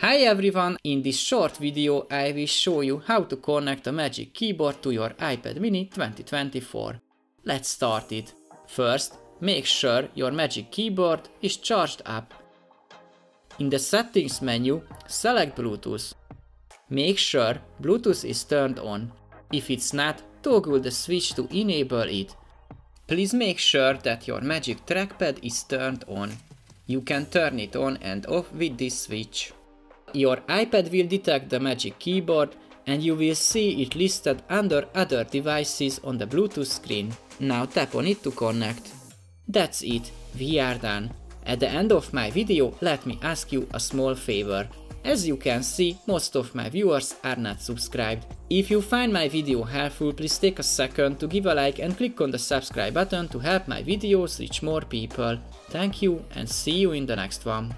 Hi everyone, in this short video I will show you how to connect a Magic Keyboard to your iPad mini 2024. Let's start it. First, make sure your Magic Keyboard is charged up. In the settings menu, select Bluetooth. Make sure Bluetooth is turned on. If it's not, toggle the switch to enable it. Please make sure that your Magic Trackpad is turned on. You can turn it on and off with this switch. Your iPad will detect the Magic Keyboard and you will see it listed under other devices on the Bluetooth screen. Now tap on it to connect. That's it, we are done. At the end of my video, let me ask you a small favor. As you can see, most of my viewers are not subscribed. If you find my video helpful, please take a second to give a like and click on the subscribe button to help my videos reach more people. Thank you and see you in the next one.